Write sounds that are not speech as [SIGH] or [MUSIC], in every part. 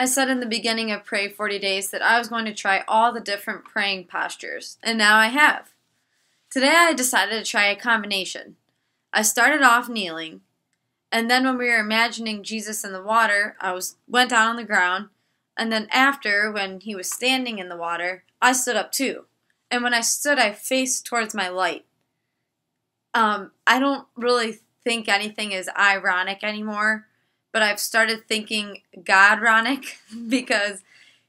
I said in the beginning of Pray 40 Days that I was going to try all the different praying postures, and now I have. Today I decided to try a combination. I started off kneeling, and then when we were imagining Jesus in the water, I was went down on the ground, and then after when he was standing in the water, I stood up too. And when I stood, I faced towards my light. Um, I don't really think anything is ironic anymore but I've started thinking Godronic [LAUGHS] because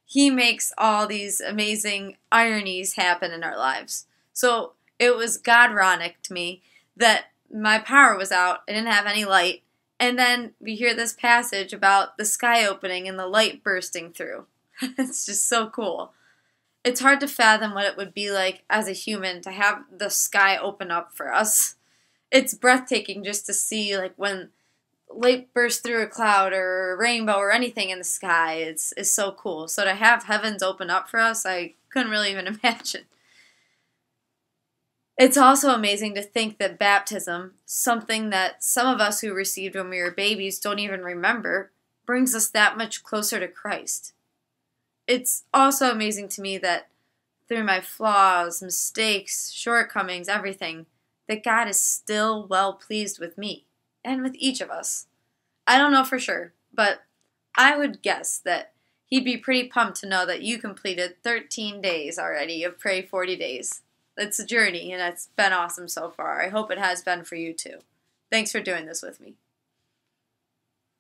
he makes all these amazing ironies happen in our lives. So it was Godronic to me that my power was out, I didn't have any light, and then we hear this passage about the sky opening and the light bursting through. [LAUGHS] it's just so cool. It's hard to fathom what it would be like as a human to have the sky open up for us. It's breathtaking just to see like when light burst through a cloud or a rainbow or anything in the sky is is so cool. So to have heavens open up for us, I couldn't really even [LAUGHS] imagine. It's also amazing to think that baptism, something that some of us who received when we were babies don't even remember, brings us that much closer to Christ. It's also amazing to me that through my flaws, mistakes, shortcomings, everything, that God is still well pleased with me and with each of us. I don't know for sure, but I would guess that he'd be pretty pumped to know that you completed 13 days already of Pray 40 Days. It's a journey, and it's been awesome so far. I hope it has been for you too. Thanks for doing this with me.